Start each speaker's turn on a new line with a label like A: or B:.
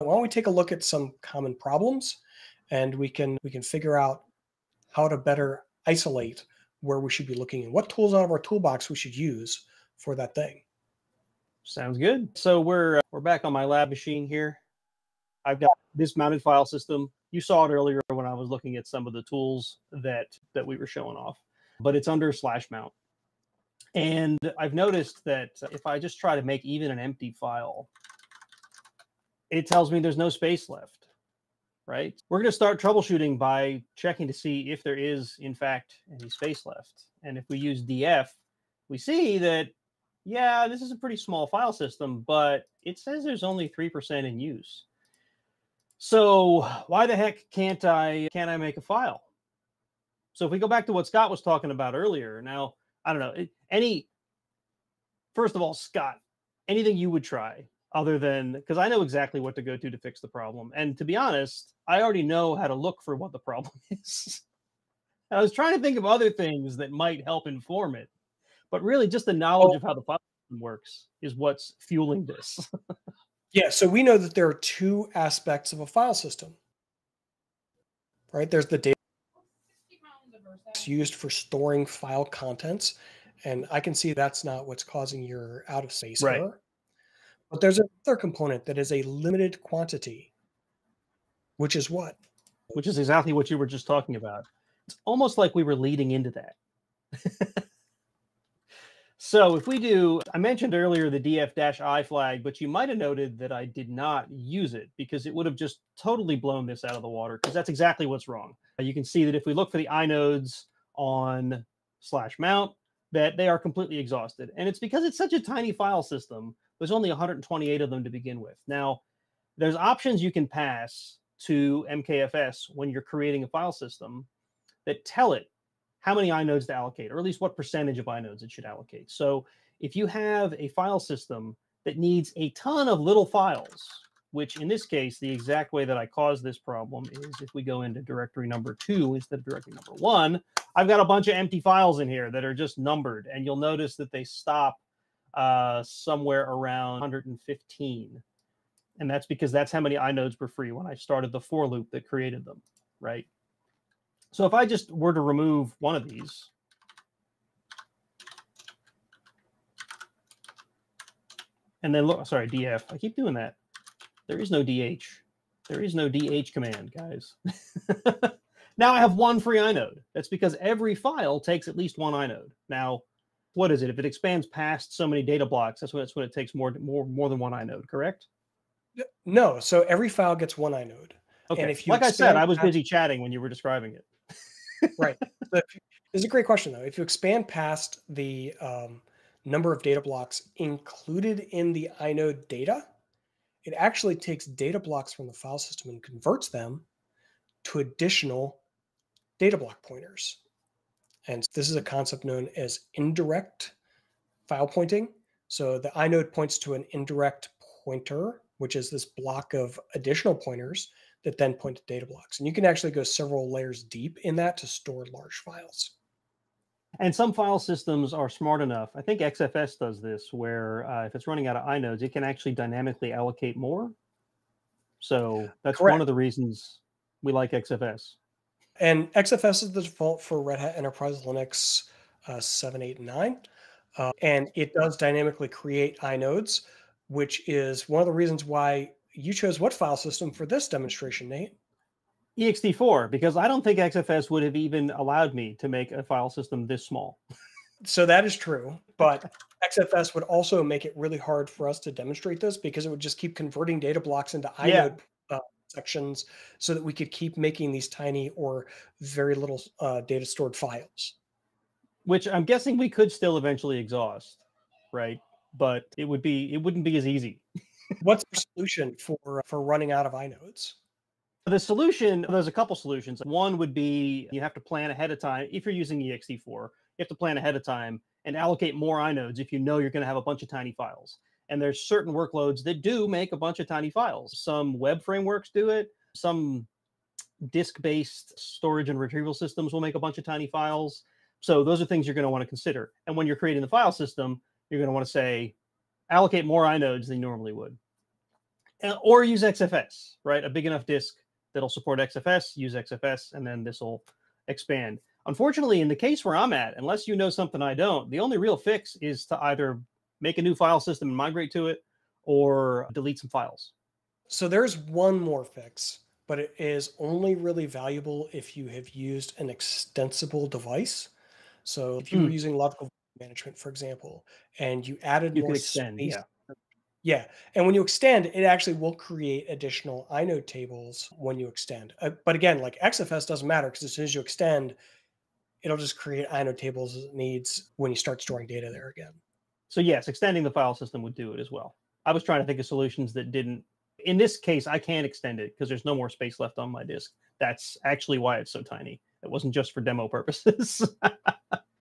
A: Why don't we take a look at some common problems and we can we can figure out how to better isolate where we should be looking and what tools out of our toolbox we should use for that thing.
B: Sounds good. So we're uh, we're back on my lab machine here. I've got this mounted file system. You saw it earlier when I was looking at some of the tools that that we were showing off, but it's under slash mount. And I've noticed that if I just try to make even an empty file, it tells me there's no space left, right? We're going to start troubleshooting by checking to see if there is, in fact, any space left. And if we use df, we see that, yeah, this is a pretty small file system, but it says there's only 3% in use. So why the heck can't I can't I make a file? So if we go back to what Scott was talking about earlier, now I don't know any. First of all, Scott, anything you would try other than because I know exactly what to go to to fix the problem, and to be honest, I already know how to look for what the problem is. I was trying to think of other things that might help inform it, but really, just the knowledge of how the file system works is what's fueling this.
A: yeah, so we know that there are two aspects of a file system. Right? There's the data used for storing file contents. And I can see that's not what's causing your out of space right. error. But there's another component that is a limited quantity, which is what?
B: Which is exactly what you were just talking about. It's almost like we were leading into that. so if we do, I mentioned earlier the df-i flag, but you might have noted that I did not use it because it would have just totally blown this out of the water because that's exactly what's wrong. Uh, you can see that if we look for the inodes on slash mount, that they are completely exhausted. And it's because it's such a tiny file system. There's only 128 of them to begin with. Now, there's options you can pass to MKFS when you're creating a file system that tell it how many inodes to allocate, or at least what percentage of inodes it should allocate. So if you have a file system that needs a ton of little files, which in this case, the exact way that I caused this problem is if we go into directory number two instead of directory number one, I've got a bunch of empty files in here that are just numbered. And you'll notice that they stop uh, somewhere around 115. And that's because that's how many inodes were free when I started the for loop that created them, right? So if I just were to remove one of these, and then look, sorry, df, I keep doing that. There is no DH. There is no DH command, guys. now I have one free inode. That's because every file takes at least one inode. Now, what is it? If it expands past so many data blocks, that's when it's when it takes more more more than one inode, correct?
A: No. So every file gets one inode.
B: Okay. And if you like I said, I was busy chatting when you were describing it.
A: right. So this is a great question though. If you expand past the um, number of data blocks included in the inode data, it actually takes data blocks from the file system and converts them to additional data block pointers. And this is a concept known as indirect file pointing. So the inode points to an indirect pointer, which is this block of additional pointers that then point to data blocks. And you can actually go several layers deep in that to store large files.
B: And some file systems are smart enough. I think XFS does this, where uh, if it's running out of inodes, it can actually dynamically allocate more. So that's Correct. one of the reasons we like XFS.
A: And XFS is the default for Red Hat Enterprise Linux uh, 7, 8, and 9. Uh, and it does dynamically create inodes, which is one of the reasons why you chose what file system for this demonstration, Nate?
B: ext4 because I don't think XFS would have even allowed me to make a file system this small.
A: So that is true, but XFS would also make it really hard for us to demonstrate this because it would just keep converting data blocks into inode yeah. uh, sections so that we could keep making these tiny or very little uh, data stored files.
B: Which I'm guessing we could still eventually exhaust, right? But it would be it wouldn't be as easy.
A: What's the solution for for running out of inodes?
B: The solution, there's a couple solutions. One would be you have to plan ahead of time. If you're using ext4, you have to plan ahead of time and allocate more inodes if you know you're going to have a bunch of tiny files. And there's certain workloads that do make a bunch of tiny files. Some web frameworks do it. Some disk-based storage and retrieval systems will make a bunch of tiny files. So those are things you're going to want to consider. And when you're creating the file system, you're going to want to say allocate more inodes than you normally would. Or use XFS, right? A big enough disk that'll support XFS, use XFS, and then this will expand. Unfortunately, in the case where I'm at, unless you know something I don't, the only real fix is to either make a new file system and migrate to it or delete some files.
A: So there's one more fix, but it is only really valuable if you have used an extensible device. So if you were
B: Mm.
A: using logical management, for example, and you added
B: You
A: more
B: extend,
A: space
B: yeah.
A: Yeah, and when you extend, it actually will create additional inode tables when you extend. Uh, but again, like XFS doesn't matter because as soon as you extend, it'll just create inode tables as it needs when you start storing data there again.
B: So yes, extending the file system would do it as well. I was trying to think of solutions that didn't. In this case, I can't extend it because there's no more space left on my disk. That's actually why it's so tiny. It wasn't just for demo purposes.